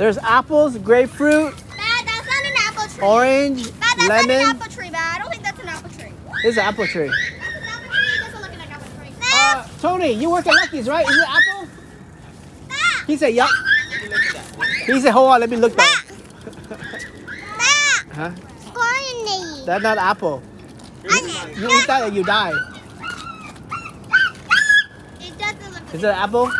There's apples, grapefruit, Dad, that's not an apple tree. orange, Dad, that's not an lemon. apple tree, Dad. I don't think that's an apple tree. This is an apple tree. That's an apple tree. It doesn't look like an apple tree. Uh, Tony, you work at Lucky's, right? Is it apple? Dad, He said, yup. He said, hold on, let me look. Dad, Huh? Corny. That's not apple. You eat that and you die. It doesn't look Is it an apple?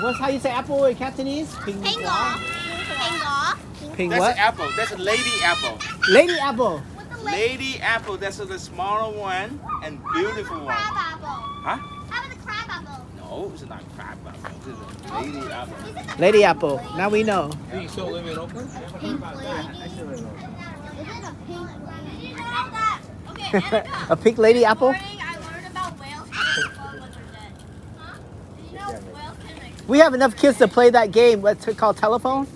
What's how you say apple in Cantonese? Ping Pingo. Pingo. Ping That's what? an apple. That's a lady apple. Lady apple. With the leg. Lady apple. That's the smaller one and beautiful one. Crab apple. Huh? How about the crab apple? No, it's not a crab apple. This is a lady apple. It Lady apple. Now we know. You still live in Oakland? pink lady? It a pink lady? That. Okay, Annika. a pink lady apple? I learned about whales can explode when they're dead. Huh? Did you know whales can explode We have enough kids to play that game. What's it called? Telephone.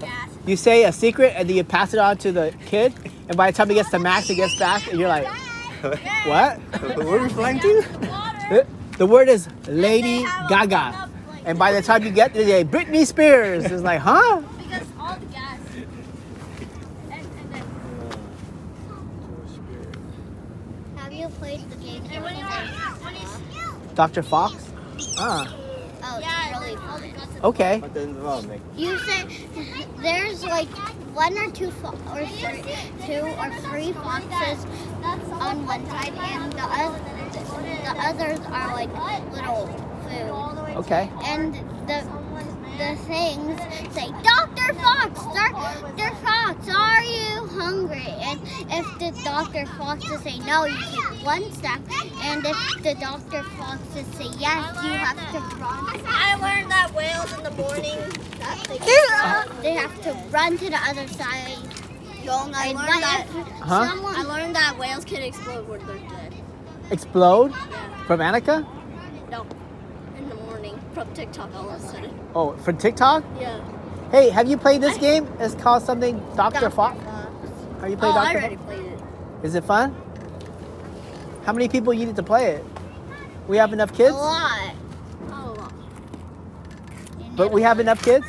gas? You say a secret and then you pass it on to the kid, and by the time it gets to Max, it gets back, and you're like, what? Where are we flying to? The word is Lady Gaga. And by the time you get to the Britney Spears, it's like, huh? Because all the gas. And, and then, Have you played the game? And when you when you Dr. Fox? Ah, Oh, yeah, really fun. okay. You said there's like one or two fo- or three, two or three foxes on one side, and the other the others are like little food. Okay. And the the things say, Dr. Fox, Dr. Fox, are you hungry? And if the Dr. Foxes say no, you take one step. And if the Dr. Foxes say yes, you have to run. I learned that whales in the morning. That they, They have to run to the other side. Don't I learned that. if Huh? someone I learned that whales can explode when they're dead. Explode Yeah. from Annika? No. In the morning from TikTok all of a sudden. Oh, from TikTok? Yeah. Hey, have you played this game? It's called something Dr. Fox. Have you Oh, played I Dr. already Fox? played it. Is it fun? How many people you need to play it? We have enough kids. a lot. Oh, a lot. But we have enough kids?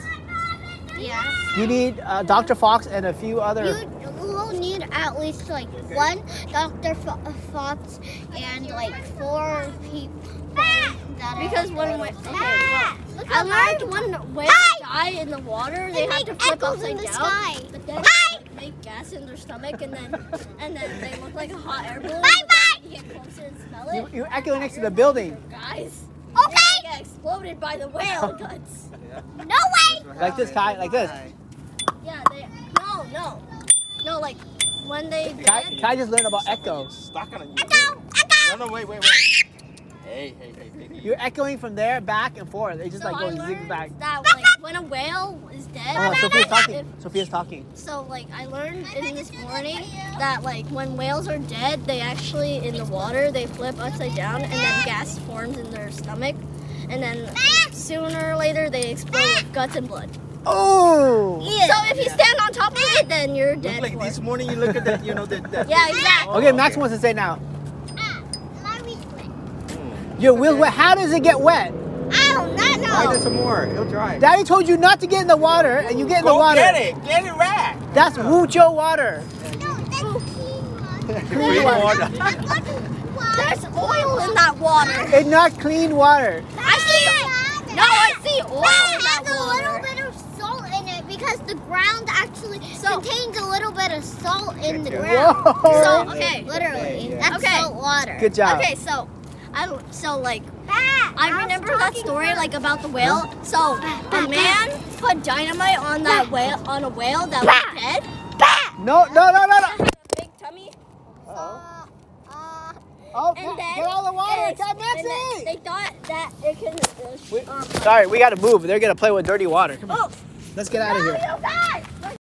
Yes. You need uh, Dr. Fox and a few other. You will need at least like one Dr. Fo- Fox and like four people that Because one we, okay, well, I how learned large- when whales die in the water, They they have to flip echoes upside in the down. sky. But then Hi! they make gas in their stomach, and then and then they look like a hot air balloon. Bye bye. You get closer and smell You, it. you're echoing next to the building. Guys, Okay. they get exploded by the whale guts. No way. Like this, Kai, like this. Yeah, they. No, no, no. Like when they. Kai, land- Kai just learned about echo. Stuck on you. Echo. Echo. No, no, wait, wait, wait. Hey, hey, hey, hey. You're echoing from there back and forth. It's just so like I going learned zigzag. that like when a whale is dead. Oh, Sophia's if- talking. Sophia's talking. So like I learned in this morning that like when whales are dead, they actually in the water they flip upside down and then gas forms in their stomach, and then sooner or later they explode with guts and blood. Oh! Yeah. So if you stand on top of it, then you're Look dead. like this it. morning you look at that, you know, that. that Yeah, exactly. Okay, Max wants to say now. Ah, my wheel's wet. Your wheel's wet. How does it get wet? I do Try this some more. He'll dry. Daddy told you not to get in the water, and you get in the Go water. get it. Get it back. That's Wucho water. No, that's clean water. Clean water. That's what water. There's oil in that water. It's not clean water. I see. No, I see oil That in that has a little water. bit of salt in it because the ground actually So- contains a little bit of salt in the ground. Whoa! So okay, Literally, that's Okay. salt water. Good job. okay, so I so like Ah, I remember that story like about the whale. So a man put dynamite on that whale on a whale that was dead. No, no, no, no, no. Big tummy. Uh, uh, Oh, And then get all the water. it's- Kai and then they thought that it can. We- Uh, um, Sorry, we got to move. They're gonna play with dirty water. Come on, oh, let's get out of here. you guys!